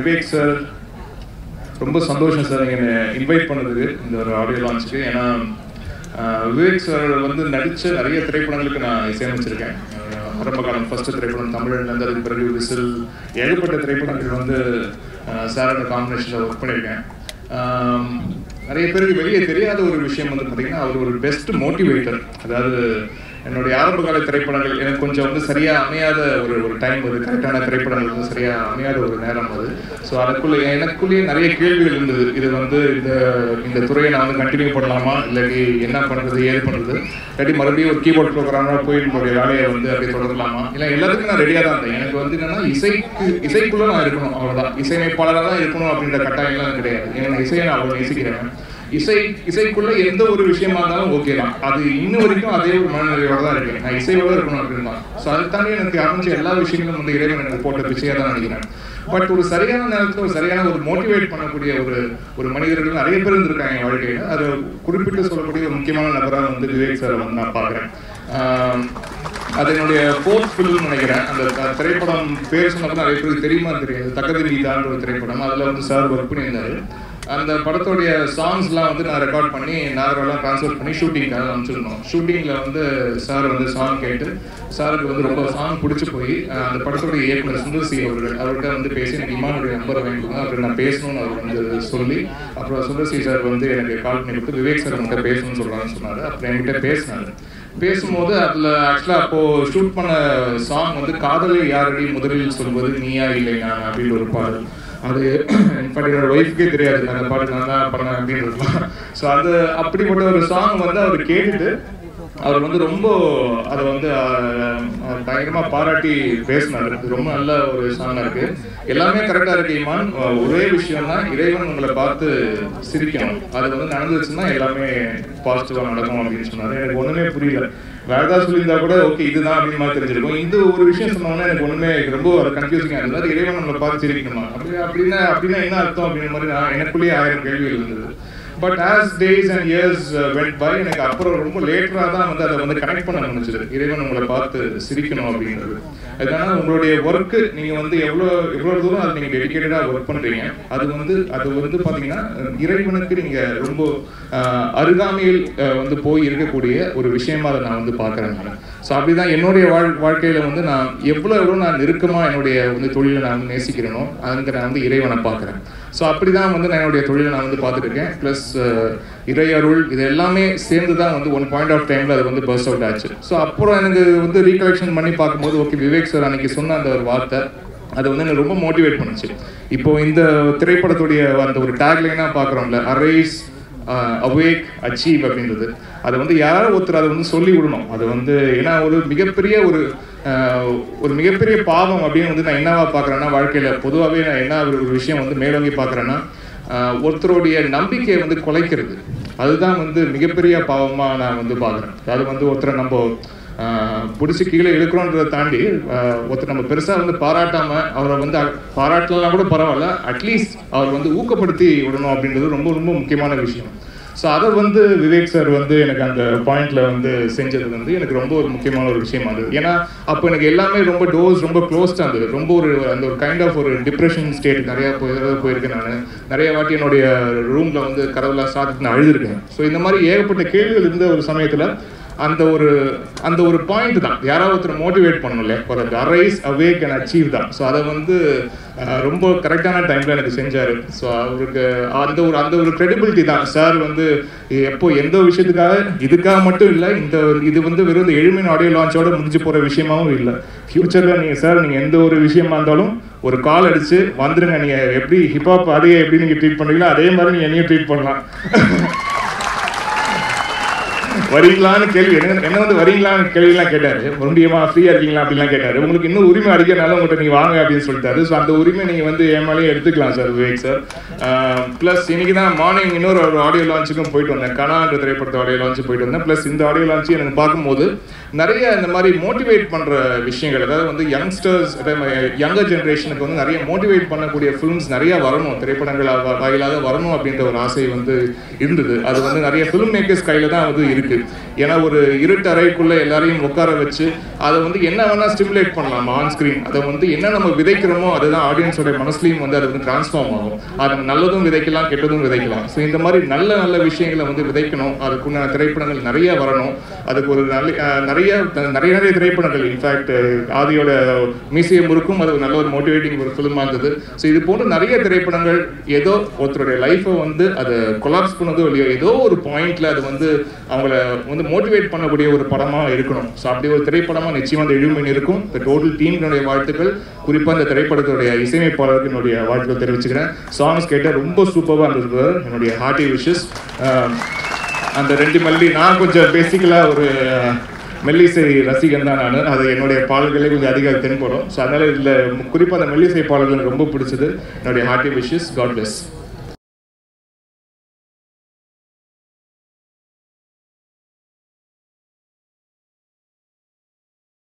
Vivek sir ரொம்ப சந்தோஷம் sir நீங்கள் இன்வைட் பண்ணதுக்கு இந்த ஒரு ஆடியோ லான்ச்சுக்கு ஏன்னா விவேக் சார் வந்து நடித்த நிறைய திரைப்படங்களுக்கு நான் இசையமைச்சிருக்கேன். ஆரம்ப காலம் ஃபர்ஸ்ட் திரைப்படம் தமிழ்லேருந்து அதுக்கு பிறகு விசில் ஏகப்பட்ட திரைப்படங்கள் வந்து சாரோட காம்பினேஷனில் ஒர்க் பண்ணியிருக்கேன். நிறைய பேருக்கு வெளியே தெரியாத ஒரு விஷயம் வந்து பார்த்தீங்கன்னா அவர் ஒரு பெஸ்ட் மோட்டிவேட்டர் அதாவது என்னுடைய ஆரம்ப கால திரைப்படங்கள் எனக்கு கொஞ்சம் வந்து சரியா அமையாத ஒரு ஒரு டைம் அது. கரெக்டான திரைப்படங்கள் வந்து சரியா அமையாத ஒரு நேரம் அது. ஸோ அதுக்குள்ள எனக்குள்ளேயே நிறைய கேள்விகள் இருந்தது. இது வந்து இந்த இந்த துறையை நான் வந்து கண்டினியூ பண்ணலாமா? இல்லாட்டி என்ன பண்றது ஏது பண்றது? இல்லாட்டி மறுபடியும் ஒரு கீபோர்ட் ப்ரோக்ராமாக போய் என்னுடைய வேலையை வந்து அப்படியே தொடரலாமா? இல்லை எல்லாத்துக்கும் நான் ரெடியாக தான் இருந்தேன். எனக்கு வந்து என்னன்னா இசைக்கு இசைக்குள்ள நான் இருக்கணும். அவ்வளோதான் இசையமைப்பாளராக தான் இருக்கணும் அப்படின்ற கட்டாயம்லாம் கிடையாது. ஏன்னா இசையை நான் அவ்வளோ நேசிக்கிறேன். இசை இசைக்குள்ள எந்த ஒரு விஷயமா இருந்தாலும் ஓகே தான். அது இன்ன வரைக்கும் அதே ஒரு மனநிலையோட தான் இருக்கேன் நான் இசையோட இருக்கணும் அப்படின்னு. தான் ஸோ அதை எனக்கு அமைஞ்ச எல்லா விஷயங்களும் வந்து இறைவன் எனக்கு போட்ட பிச்சையாக தான் நினைக்கிறேன். பட் ஒரு சரியான நேரத்தில் ஒரு சரியான ஒரு மோட்டிவேட் பண்ணக்கூடிய ஒரு ஒரு மனிதர்கள் நிறைய பேர் இருந்திருக்காங்க என் வாழ்க்கையில். அது குறிப்பிட்டு சொல்லக்கூடிய ஒரு முக்கியமான நபராக வந்து விவேக் சார் வந்து நான் பார்க்குறேன். அது என்னுடைய ஃபோர்த் ஃபிலிம் நினைக்கிறேன். அந்த திரைப்படம் பேர் சொன்னப்போ நிறைய பேருக்கு தெரியுமா தெரியாது. தக்கதிரி தான் ஒரு திரைப்படம். அதில் வந்து சார் ஒர்க் பண்ணியிருந்தாரு. அந்த படத்தோடைய சாங்ஸ்லாம் வந்து நான் ரெக்கார்ட் பண்ணி நாகரெல்லாம் ட்ரான்ஸ்ஃபர் பண்ணி ஷூட்டிங்காக அனுப்பிச்சிருந்தோம். ஷூட்டிங்கில் வந்து சார் வந்து சாங் கேட்டு சாருக்கு வந்து ரொம்ப சாங் பிடிச்சி போய் அந்த படத்தோடைய இயக்குனர் சுந்தர் சி அவர்கள் அவர்கிட்ட வந்து பேசி எனக்கு இமானுடைய நம்பர் வாங்கிக்கோங்க அவர் நான் பேசணும்னு அவர் வந்து சொல்லி அப்புறம் சுந்தர் சி சார் வந்து எனக்கு கால் பண்ணி கொடுத்து விவேக் சார் உங்கள்கிட்ட பேசணும்னு சொல்கிறான்னு சொன்னார் அப்புறம் என்கிட்ட பேசினாரு. பேசும்போது அதில் ஆக்சுவலாக அப்போது ஷூட் பண்ண சாங் வந்து காதலை யாரடி முதலில் சொல்வது நீயா இல்லை நான் அப்படின்னு ஒரு பாடல். அது இன்ஃபேக்ட் என்னோட ஒய்ஃப்க்கே தெரியாது. அந்த பாட்டு நான் தான் பண்ணேன் அப்படின்னு ஸோ அது அப்படிப்பட்ட ஒரு சாங் வந்து அவர் கேட்டுட்டு அவர் வந்து ரொம்ப அதை வந்து அஹ், பயங்கரமா பாராட்டி பேசினாரு. ரொம்ப நல்ல ஒரு சாங்கா இருக்கு. எல்லாமே கரெக்டா இருக்கு ஒரே விஷயம் தான் இறைவன் உங்களை பார்த்து சிரிக்கணும். அது வந்து நடந்துச்சுன்னா எல்லாமே பாசிட்டிவா நடக்கும் அப்படின்னு சொன்னாரு. எனக்கு ஒண்ணுமே புரியல. வேற சொல்லியிருந்தா கூட ஓகே இதுதான் அப்படின்னு மாதிரி தெரிஞ்சிருக்கும். இந்த ஒரு விஷயம் சொன்னோன்னா எனக்கு ஒண்ணுமே ரொம்ப கன்ஃபியூசிங்கா இருந்தது. இறைவன் நம்மளை பார்த்து சிரிக்கணுமா? அப்படி அப்படின்னா அப்படின்னா என்ன அர்த்தம்? அப்படின்ற மாதிரி நான் எனக்குள்ளேயே ஆயிரம் கேள்விகள் இருந்தது. But as days and years went by எனக்கு அப்புறம் ரொம்ப லேட்டராக தான் வந்து அதை வந்து கனெக்ட் பண்ண முடிஞ்சது இறைவன் உங்களை பார்த்து சிரிக்கணும் அப்படின்றது. அதனால உங்களுடைய ஒர்க்கு நீங்கள் வந்து எவ்வளோ எவ்வளோ தூரம் அதை நீங்கள் டெடிக்கேட்டடாக ஒர்க் பண்ணுறீங்க அது வந்து அது வந்து பார்த்தீங்கன்னா இறைவனுக்கு நீங்கள் ரொம்ப அருகாமையில் வந்து போய் இருக்கக்கூடிய ஒரு விஷயமா அதை நான் வந்து பார்க்குறேன் நான். ஸோ அப்படிதான் என்னுடைய வாழ் வாழ்க்கையில் வந்து நான் எவ்வளோ எவ்வளோ நான் நெருக்கமாக என்னுடைய வந்து தொழிலை நான் வந்து நேசிக்கிறேனோ அதுக்கு நான் வந்து இறைவனை பார்க்குறேன் ஸோ அப்படி தான் வந்து நான் என்னுடைய தொழிலை நான் வந்து பார்த்துட்டு இருக்கேன் ப்ளஸ் இறையருள் இது எல்லாமே சேர்ந்து தான் வந்து ஒன் பாயிண்ட் ஆஃப் டைமில் அது வந்து பர்ஸ் அவுட் ஆச்சு. ஸோ அப்புறம் எனக்கு வந்து ரீகலெக்ஷன் பண்ணி பார்க்கும்போது ஓகே விவேக் சார் அன்னைக்கு சொன்ன அந்த ஒரு வார்த்தை அது வந்து எனக்கு ரொம்ப மோட்டிவேட் பண்ணுச்சு. இப்போ இந்த திரைப்படத்துடைய அந்த ஒரு டேக்லைனாக பார்க்குறோம்ல அரைஸ் அவேக் அச்சீவ் அப்படின்றது. அதை வந்து யாரோ ஒருத்தர் அதை வந்து சொல்லி விடணும் அது வந்து ஏன்னா ஒரு மிகப்பெரிய ஒரு ஒரு மிகப்பெரிய பாவம் அப்படின்னு வந்து நான் என்னவா பார்க்குறேன்னா வாழ்க்கையில் பொதுவாகவே நான் என்ன ஒரு விஷயம் வந்து மேலோங்கி பார்க்குறேன்னா ஒருத்தருடைய நம்பிக்கையை வந்து குலைக்கிறது. அதுதான் வந்து மிகப்பெரிய பாவமாக நான் வந்து பார்க்குறேன். அது வந்து ஒருத்தரை நம்ம பிடிச்சி கீழே இழுக்கிறோன்றதை தாண்டி ஒருத்தர் நம்ம பெருசாக வந்து பாராட்டாமல் அவரை வந்து பாராட்டலாம் கூட பரவாயில்ல. அட்லீஸ்ட் அவர் வந்து ஊக்கப்படுத்தி விடணும் அப்படின்றது ரொம்ப ரொம்ப முக்கியமான விஷயம். ஸோ அதை வந்து விவேக் சார் வந்து எனக்கு அந்த பாயிண்ட்ல வந்து செஞ்சது வந்து எனக்கு ரொம்ப ஒரு முக்கியமான ஒரு விஷயமா இருந்தது ஏன்னா அப்போ எனக்கு எல்லாமே ரொம்ப டோஸ் ரொம்ப க்ளோஸ்டாக இருந்தது. ரொம்ப ஒரு அந்த ஒரு கைண்ட் ஆஃப் ஒரு டிப்ரெஷன் ஸ்டேட் நிறைய போய் போயிருக்கேன் நான். நிறைய வாட்டி என்னுடைய ரூம்ல வந்து கதவுலாம் சாத்திட்டு நான் அழுதுருக்கேன். ஸோ இந்த மாதிரி ஏகப்பட்ட கேள்விகள் இருந்த ஒரு சமயத்தில் அந்த ஒரு அந்த ஒரு பாயிண்ட் தான். யாராவது ஒருத்தர் மோட்டிவேட் பண்ணணும்ல. ஒரு அரைஸ் அவேக் அண்ட் அச்சீவ் தான். ஸோ அதை வந்து ரொம்ப கரெக்டான டைமில் எனக்கு செஞ்சார். ஸோ அவருக்கு அந்த ஒரு அந்த ஒரு க்ரெடிபிலிட்டி தான். சார் வந்து எப்போ எந்த விஷயத்துக்காக இதுக்காக மட்டும் இல்லை இந்த இது வந்து வெறும் இந்த எளிமையின் ஆடியோ லான்ச்சோட முடிஞ்சு போகிற விஷயமாவும் இல்லை. ஃப்யூச்சரில் நீங்கள் சார் நீங்கள் எந்த ஒரு விஷயமா இருந்தாலும் ஒரு கால் அடித்து வந்துடுங்க நீங்கள் எப்படி ஹிப்ஹாப் அதையே எப்படி நீங்கள் ட்ரீட் பண்ணுறீங்களோ அதே மாதிரி நீங்கள் என்னையும் ட்ரீட் பண்ணலாம். வரீங்களான்னு கேள்வி. என்ன என்ன வந்து வரீங்களான்னு கேள்விலாம் கேட்டாரு? மறுபடியுமா ஃப்ரீயா இருக்கீங்களா அப்படிலாம் கேட்டாரு. உங்களுக்கு இன்னும் உரிமை அடிக்கிறனால உங்கள்கிட்ட நீங்க வாங்க அப்படின்னு சொல்லிட்டாரு. ஸோ அந்த உரிமை நீங்க வந்து ஏமாலையும் எடுத்துக்கலாம் சார் விவேக் சார். ப்ளஸ் இன்னைக்கு தான் மார்னிங் இன்னொரு ஒரு ஆடியோ லான்ச்சுக்கும் போயிட்டு வந்தேன். கனான்ற திரைப்படத்து ஆடியோ லான்ச்சு போயிட்டு வந்தேன். ப்ளஸ் இந்த ஆடியோ லான்ச்சு எனக்கு பார்க்கும்போது நிறைய இந்த மாதிரி மோட்டிவேட் பண்ணுற விஷயங்கள் அதாவது வந்து யங்ஸ்டர்ஸ் யங்கர் ஜென்ரேஷனுக்கு வந்து நிறைய மோட்டிவேட் பண்ணக்கூடிய ஃபிலிம்ஸ் நிறைய வரணும். திரைப்படங்கள் வாயிலாக வரணும் அப்படின்ற ஒரு ஆசை வந்து இருந்தது. அது வந்து நிறைய ஃபிலிம் மேக்கர்ஸ் கையில் தான் வந்து இருக்கு. ஏன்னா ஒரு இருட்டு அறைக்குள்ளே எல்லாரையும் உட்கார வச்சு அதை வந்து என்ன வேணால் ஸ்டிமுலேட் பண்ணலாம் ஆன் ஸ்க்ரீன் அதை வந்து என்ன நம்ம விதைக்கிறோமோ அதுதான் ஆடியன்ஸோட மனசுலையும் வந்து அது வந்து டிரான்ஸ்ஃபார்ம் ஆகும். அது நல்லதும் விதைக்கலாம் கெட்டதும் விதைக்கலாம். ஸோ இந்த மாதிரி நல்ல நல்ல விஷயங்களை வந்து விதைக்கணும். அதுக்குண்டான திரைப்படங்கள் நிறைய வரணும். அதுக்கு ஒரு நல்ல நிறைய நிறைய நிறைய திரைப்படங்கள். இன்ஃபேக்ட் ஆதியோட மியூசியம் முறுக்கும். அது ஒரு நல்ல ஒரு மோட்டிவேட்டிங் ஒரு ஃபிலிமாக இருந்தது. ஸோ இது போன்ற நிறைய திரைப்படங்கள் ஏதோ ஒருத்தருடைய லைஃப்பை வந்து அதை கொலாப்ஸ் பண்ணதோ இல்லையோ ஏதோ ஒரு பாயிண்ட்ல அது வந்து அவங்கள வந்து மோட்டிவேட் பண்ணக்கூடிய ஒரு படமாக இருக்கணும். ஸோ அப்படி ஒரு திரைப்படமாக நிச்சயமாக அந்த எழுமின் இருக்கும். இந்த டோட்டல் டீமினுடைய வாழ்த்துக்கள். குறிப்பாக இந்த திரைப்படத்துடைய இசையமைப்பாளருக்கு என்னுடைய வாழ்த்துக்கள் தெரிவிச்சுக்கிறேன். சாங்ஸ் கேட்டால் ரொம்ப சூப்பராக இருந்தது. என்னுடைய ஹார்ட்டி விஷஸ் அந்த ரெண்டு மல்லி நான் கொஞ்சம் பேசிக்கலாக ஒரு மெல்லிசை ரசிகன் தான் நான். அது என்னுடைய பாடல்களே கொஞ்சம் அதிகம் தென்படும் ஸோ அதனால் இதில் குறிப்பாக அந்த மெல்லிசை பாடல்கள் எனக்கு ரொம்ப பிடிச்சது. என்னுடைய ஹார்ட்டி விஷஸ் காட் பிளஸ்